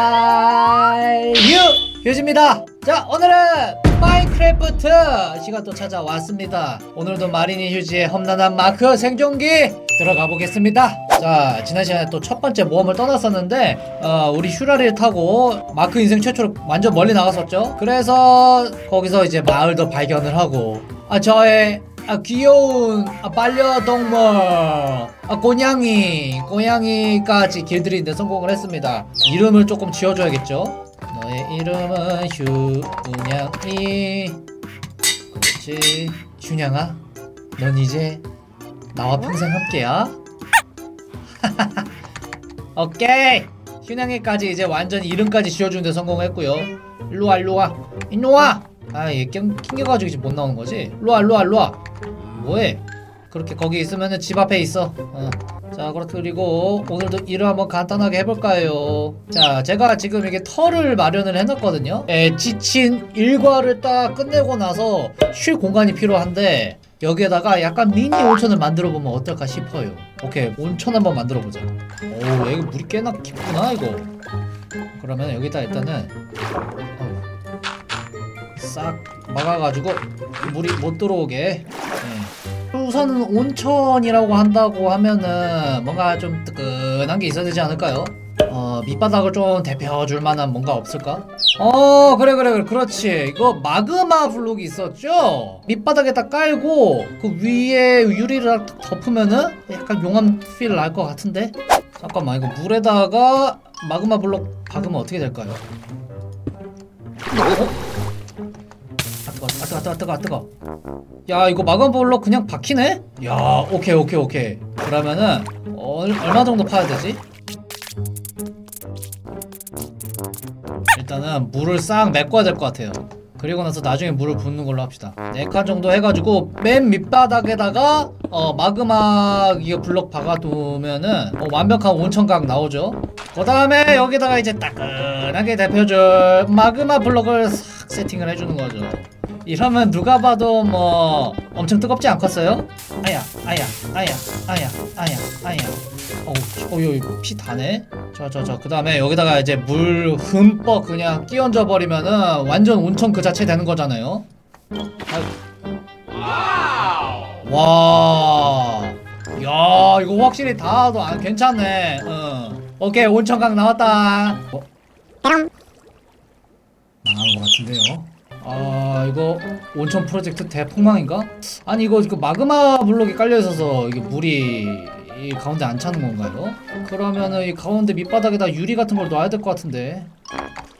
하와이! 유 휴지입니다. 자 오늘은 마인크래프트 시간 또 찾아왔습니다. 오늘도 마리니 휴지의 험난한 마크 생존기 들어가 보겠습니다. 자 지난 시간에 또 첫 번째 모험을 떠났었는데 어, 우리 슈라리를 타고 마크 인생 최초로 완전 멀리 나갔었죠? 그래서 거기서 이제 마을도 발견을 하고 아 저의 아 귀여운 아 반려동물. 아 고양이. 고양이까지 길들이는데 성공을 했습니다. 이름을 조금 지어줘야겠죠? 너의 이름은 휴냥이. 그렇지? 휴냥아? 넌 이제 나와 평생 함께야? 오케이. 휴냥이까지 이제 완전 이름까지 지어주는데 성공했고요. 일로와 일로와. 일로와 아얘 낑겨가지고 이제 못 나오는 거지? 일로와 일로와 일로와. 뭐해? 그렇게 거기 있으면은 집 앞에 있어. 어. 자 그리고 오늘도 일을 한번 간단하게 해볼까요? 자 제가 지금 이게 털을 마련을 해놨거든요. 에, 지친 일과를 딱 끝내고 나서 쉴 공간이 필요한데 여기에다가 약간 미니 온천을 만들어 보면 어떨까 싶어요. 오케이 온천 한번 만들어 보자. 오 여기 물이 꽤나 깊구나 이거. 그러면 여기다 일단은 어휴, 싹 막아가지고 물이 못 들어오게 네. 우선은 온천이라고 한다고 하면은 뭔가 좀 뜨끈한 게 있어야 되지 않을까요? 어 밑바닥을 좀 데펴줄 만한 뭔가 없을까? 어 그래 그래 그래 그렇지 이거 마그마 블록이 있었죠? 밑바닥에다 깔고 그 위에 유리를 딱 덮으면은 약간 용암 필 날 것 같은데? 잠깐만 이거 물에다가 마그마 블록 박으면 어떻게 될까요? 어? 아 뜨거 아 뜨거 아 뜨거 야 이거 마감볼로 그냥 박히네? 야 오케이 오케이 오케이. 그러면은 얼, 얼마 정도 파야 되지? 일단은 물을 싹 메꿔야 될 것 같아요. 그리고 나서 나중에 물을 붓는 걸로 합시다. 4칸 정도 해가지고 맨 밑바닥에다가 어 마그마 이거 블럭 박아두면은 어, 완벽한 온천각 나오죠? 그 다음에 여기다가 이제 따끈하게 데펴줄 마그마 블럭을 싹 세팅을 해주는 거죠 이러면 누가 봐도 뭐 엄청 뜨겁지 않겠어요? 아야 아야 아야 아야 아야 아야 어우 어유 피 다네 저 저 저 그 다음에 여기다가 이제 물 흠뻑 그냥 끼얹어 버리면은 완전 온천 그 자체 되는 거잖아요 와, 야 이거 확실히 다도 안 괜찮네. 어. 오케이 온천강 나왔다. 어? 망한 것 같은데요. 아 이거 온천 프로젝트 대폭망인가? 아니 이거 그 마그마 블록이 깔려 있어서 이게 물이 이 가운데 안 차는 건가요? 그러면은 이 가운데 밑바닥에다 유리 같은 걸 놔야 될 것 같은데.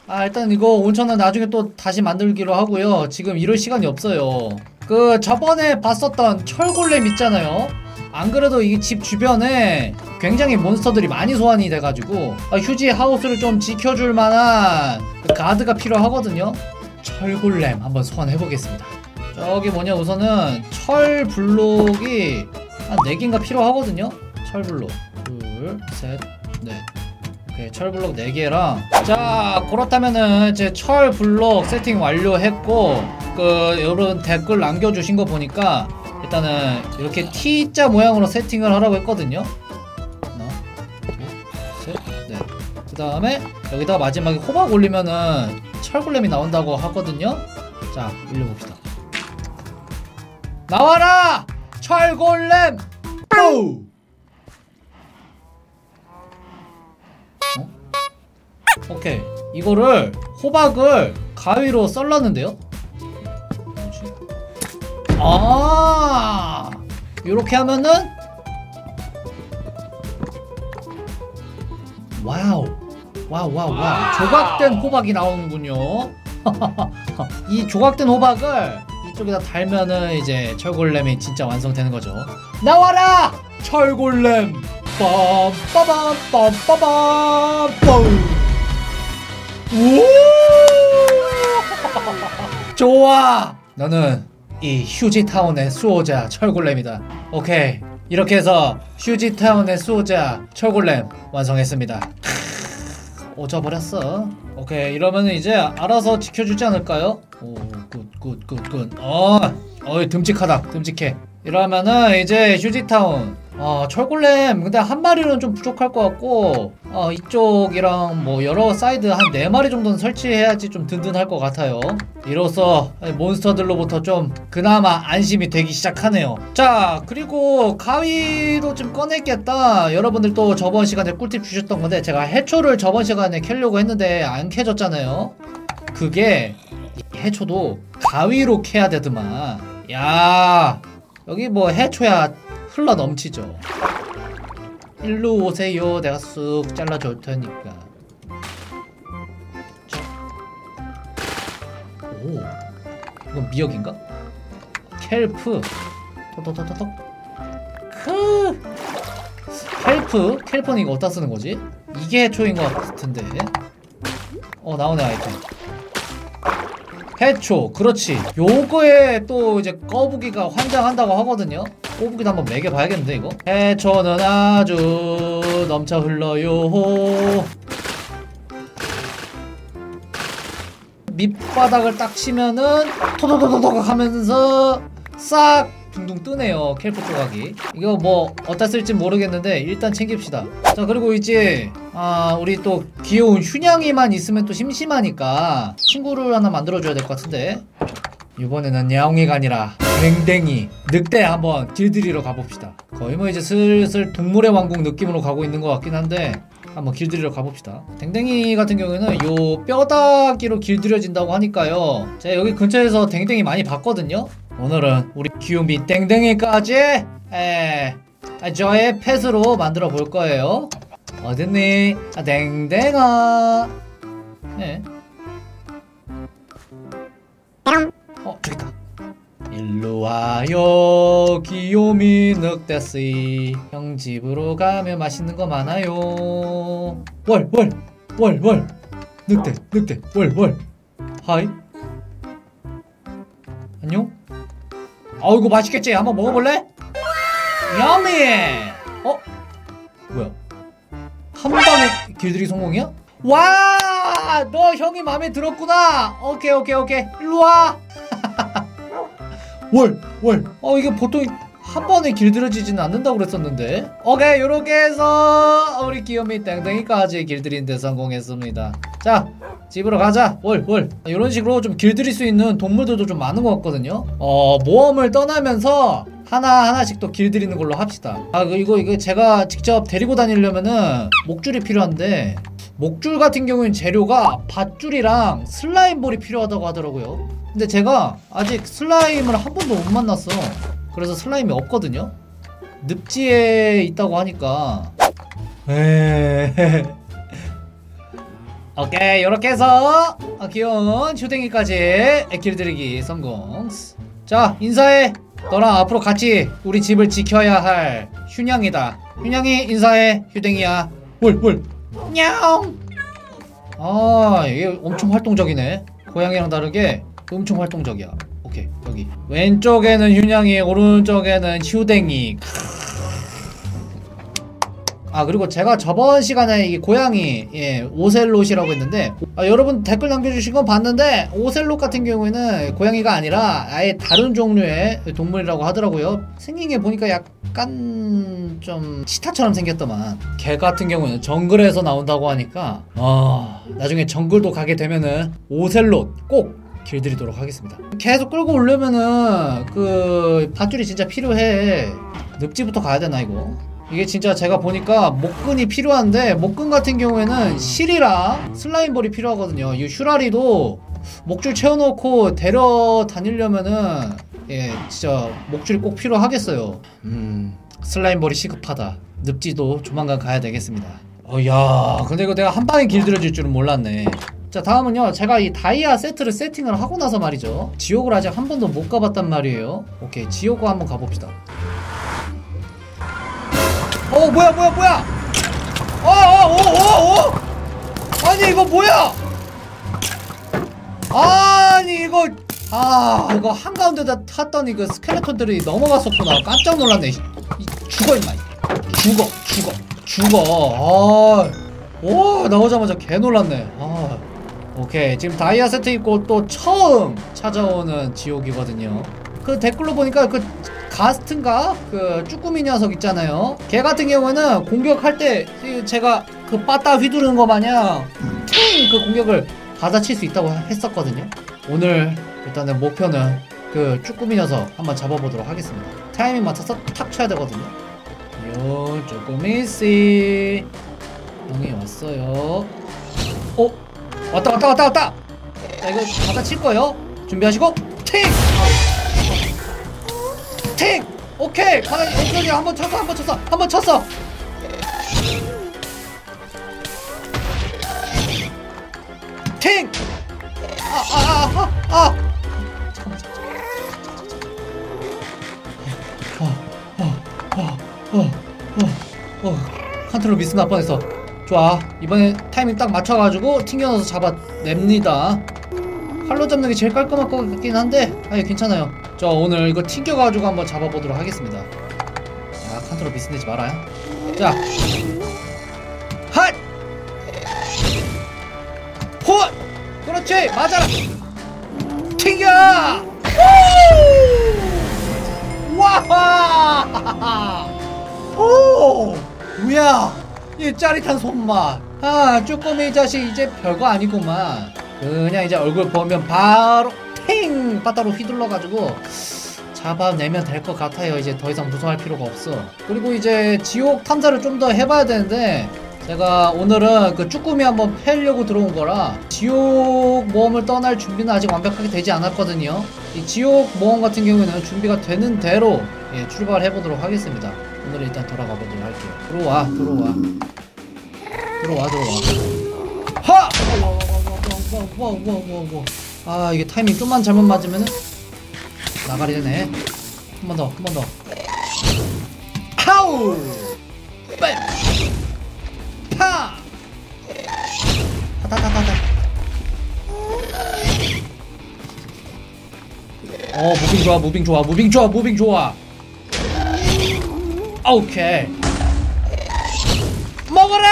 아 일단 이거 온천은 나중에 또 다시 만들기로 하고요. 지금 이럴 시간이 없어요. 그 저번에 봤었던 철골렘 있잖아요. 안 그래도 이 집 주변에 굉장히 몬스터들이 많이 소환이 돼가지고 아, 휴지 하우스를 좀 지켜줄 만한 그 가드가 필요하거든요. 철골렘 한번 소환해보겠습니다. 저기 뭐냐 우선은 철 블록이 한 4개인가 필요하거든요. 철 블록 둘, 셋, 넷. 오케이 철 블록 4개랑 자 그렇다면은 이제 철 블록 세팅 완료했고 그 여러분 댓글 남겨주신 거 보니까 일단은 이렇게 T자 모양으로 세팅을 하라고 했거든요 하나 둘셋넷그 다음에 여기다가 마지막에 호박 올리면은 철골렘이 나온다고 하거든요. 자 올려봅시다. 나와라! 철골렘! 뽀! 오케이. 이거를 호박을 가위로 썰렀는데요? 아! 이렇게 하면은 wow wow wow wow 조각된 호박이 나오는군요 이 조각된 호박을 이쪽에다 달면은 이제 철골렘이 진짜 완성되는 거죠 나와라 철골렘 빰빠밤 빰빠밤 빰 오! 좋아! 너는 이 휴지타운의 수호자 철골렘이다. 오케이. 이렇게 해서 휴지타운의 수호자 철골렘 완성했습니다. 오져버렸어. 오케이. 이러면 이제 알아서 지켜주지 않을까요? 오, good, good, good, good. 어, 어이, 듬직하다. 듬직해. 이러면은 이제 휴지타운 아 철골렘. 근데 한 마리는 좀 부족할 것 같고 어, 이쪽이랑 뭐 여러 사이드 한 네 마리 정도는 설치해야지 좀 든든할 것 같아요. 이로써 몬스터들로부터 좀 그나마 안심이 되기 시작하네요. 자 그리고 가위도 좀 꺼냈겠다. 여러분들 또 저번 시간에 꿀팁 주셨던 건데 제가 해초를 저번 시간에 캐려고 했는데 안 캐졌잖아요. 그게 이 해초도 가위로 캐야 되더만. 야 여기 뭐 해초야 흘러 넘치죠. 일로 오세요. 내가 쑥 잘라줄 테니까. 자. 오, 이건 미역인가? 켈프. 토토토토톡. 크. 켈프. 켈프는 이거 어디다 쓰는 거지? 이게 해초인 것 같은데. 어 나오네 아이템. 해초 그렇지 요거에 또 이제 꺼부기가 환장한다고 하거든요 꼬부기도 한번 매겨봐야겠는데 이거? 해초는 아주 넘쳐 흘러요. 밑바닥을 딱 치면은 토도도도독 하면서 싹 둥둥 뜨네요 캘프 조각이. 이거 뭐 쓸지 모르겠는데 일단 챙깁시다. 자 그리고 이제 아 우리 또 귀여운 휴냥이만 있으면 또 심심하니까 친구를 하나 만들어줘야 될 것 같은데. 이번에는 야옹이가 아니라 댕댕이 늑대 한번 길들이러 가봅시다 거의 뭐 이제 슬슬 동물의 왕국 느낌으로 가고 있는 것 같긴 한데 한번 길들이러 가봅시다 댕댕이 같은 경우에는 요 뼈다귀로 길들여진다고 하니까요 제가 여기 근처에서 댕댕이 많이 봤거든요 오늘은 우리 귀요미 땡땡이까지 에, 아, 저의 펫으로 만들어 볼 거예요. 어딨니? 아, 땡땡아. 네. 어, 저기 있다. 일로 와요, 귀요미 늑대씨. 형 집으로 가면 맛있는 거 많아요. 월, 월, 월, 월. 늑대, 늑대, 월, 월. hi. 안녕? 아우 이거 맛있겠지? 한번 먹어볼래? yummy! 어? 뭐야? 한 방에 길들이 성공이야? 와! 너 형이 마음에 들었구나! 오케이 오케이 오케이 일로와! 월! 월! 어 이게 보통 한 번에 길들여지지는 않는다고 그랬었는데. 오케이 요렇게 해서 우리 귀요미 댕댕이까지 길들이는데 성공했습니다. 자 집으로 가자. 월월. 이런 식으로 좀 길들일 수 있는 동물들도 좀 많은 것 같거든요. 어 모험을 떠나면서 하나하나씩 또 길들이는 걸로 합시다. 아 이거 이거 제가 직접 데리고 다니려면은 목줄이 필요한데 목줄 같은 경우엔 재료가 밧줄이랑 슬라임볼이 필요하다고 하더라고요 근데 제가 아직 슬라임을 한 번도 못 만났어. 그래서 슬라임이 없거든요. 늪지에 있다고 하니까. 에헤헤 오케이 이렇게 해서 아, 귀여운 휴댕이까지 길들이기 성공 자 인사해. 너랑 앞으로 같이 우리 집을 지켜야 할 휴냥이다. 휴냥이 인사해 휴댕이야. 꿀꿀 냥! 아 이게 엄청 활동적이네. 고양이랑 다르게 엄청 활동적이야. 오케이 여기. 왼쪽에는 휴냥이 오른쪽에는 휴댕이. 아 그리고 제가 저번 시간에 이 고양이 예, 오셀롯이라고 했는데 아, 여러분 댓글 남겨주신 건 봤는데 오셀롯 같은 경우에는 고양이가 아니라 아예 다른 종류의 동물이라고 하더라고요. 생긴 게 보니까 약간 좀 치타처럼 생겼더만. 개 같은 경우는 정글에서 나온다고 하니까 아 나중에 정글도 가게 되면은 오셀롯 꼭 길들이도록 하겠습니다. 계속 끌고 오려면은 그 밧줄이 진짜 필요해. 늪지부터 가야 되나 이거? 이게 진짜 제가 보니까 목근이 필요한데 목근 같은 경우에는 실이랑 슬라임볼이 필요하거든요. 이 슈라리도 목줄 채워놓고 데려 다니려면은 예 진짜 목줄이 꼭 필요하겠어요. 음 슬라임볼이 시급하다. 늪지도 조만간 가야 되겠습니다. 어야 근데 이거 내가 한 방에 길들여질 줄은 몰랐네 자 다음은요. 제가 이 다이아 세트를 세팅을 하고 나서 말이죠. 지옥을 아직 한 번도 못 가봤단 말이에요. 오케이 지옥을 한번 가봅시다. 어 뭐야 뭐야 뭐야! 어어어어어! 아니 이거 뭐야! 아니 이거 아 이거 한가운데다 탔더니 그 스켈레톤들이 넘어갔었구나. 깜짝 놀랐네. 이, 이, 죽어 임마. 죽어 죽어 죽어. 아오 나오자마자 개 놀랐네. 아 오케이 지금 다이아 세트 입고 또 처음 찾아오는 지옥이거든요. 그 댓글로 보니까 그 가스트인가? 그 쭈꾸미 녀석 있잖아요. 걔 같은 경우는 공격할 때 제가 그 빠따 휘두르는 거 마냥 퉁그 공격을 받아칠 수 있다고 했었거든요. 오늘 일단은 목표는 그 쭈꾸미 녀석 한번 잡아보도록 하겠습니다. 타이밍 맞춰서 탁 쳐야 되거든요. 요 쭈꾸미 씨. 형이 왔어요. 어? 왔다 왔다 왔다 왔다 자 이거 받아칠 거예요 준비하시고 팅! 팅! 오케이 바닥 엉덩이 한번 쳤어 한번 쳤어 한번 쳤어 팅! 아아아아 아, 아, 아. 잠깐만 잠깐만 어어어어 어 컨트롤 미스 날 뻔했어 좋아. 이번에 타이밍 딱 맞춰가지고 튕겨넣어서 잡아냅니다. 칼로 잡는 게 제일 깔끔할 것 같긴 한데 아예 괜찮아요. 저 오늘 이거 튕겨가지고 한번 잡아보도록 하겠습니다. 야 컨트롤 미스 내지 말아요 자. 핫! 헛! 그렇지! 맞아라! 튕겨! 우! 와하! 오! 뭐야 이 짜릿한 손맛. 아 쭈꾸미 자식 이제 별거 아니구만. 그냥 이제 얼굴 보면 바로 탱! 빠따로 휘둘러가지고 잡아내면 될 것 같아요. 이제 더 이상 무서워할 필요가 없어. 그리고 이제 지옥 탐사를 좀 더 해봐야 되는데 제가 오늘은 그 쭈꾸미 한번 패려고 들어온 거라 지옥 모험을 떠날 준비는 아직 완벽하게 되지 않았거든요. 이 지옥 모험 같은 경우에는 준비가 되는 대로 예, 출발해 보도록 하겠습니다 오늘 일단 돌아가 보도록 할게요. 들어와 들어와. 들어와 들어와. 하! 아 이게 타이밍 좀만 잘못 맞으면은 나가리 되네. 한 번 더 한 번 더. 아우! 뺨 파! 타타타타타 어 moving 좋아 moving 좋아 moving 좋아 moving 좋아 오케이. 먹어라!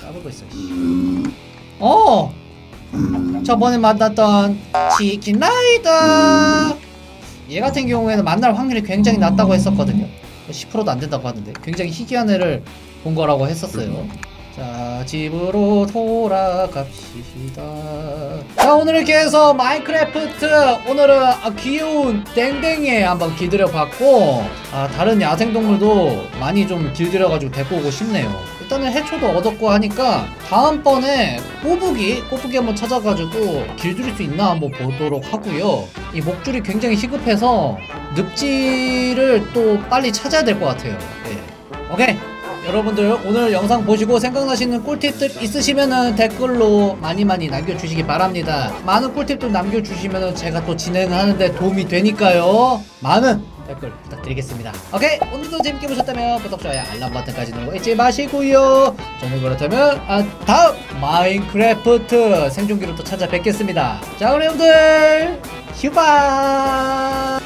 까불고 있어. 씨. 어! 저번에 만났던 chicken rider! 얘 같은 경우에는 만날 확률이 굉장히 낮다고 했었거든요. 10%도 안 된다고 하는데. 굉장히 희귀한 애를 본 거라고 했었어요 자 집으로 돌아갑시다. 자 오늘 이렇게 마인크래프트 오늘은 아, 귀여운 땡땡이에 한번 길들여 봤고 아, 다른 야생동물도 많이 좀 길들여 가지고 데리고 오고 싶네요. 일단은 해초도 얻었고 하니까 다음번에 꼬부기 꼬부기 한번 찾아가지고 길들일 수 있나 한번 보도록 하고요. 이 목줄이 굉장히 시급해서 늪지를 또 빨리 찾아야 될 것 같아요. 예. 오케이 여러분들 오늘 영상 보시고 생각나시는 꿀팁들 있으시면은 댓글로 많이 많이 남겨주시기 바랍니다. 많은 꿀팁들 남겨주시면은 제가 또 진행하는데 도움이 되니까요. 많은 댓글 부탁드리겠습니다. 오케이 오늘도 재밌게 보셨다면 구독 좋아요 알람 버튼까지 누르고 잊지 마시고요. 저는 그렇다면 아, 다음 마인크래프트 생존기로 또 찾아뵙겠습니다. 자 그럼 여러분들 휴바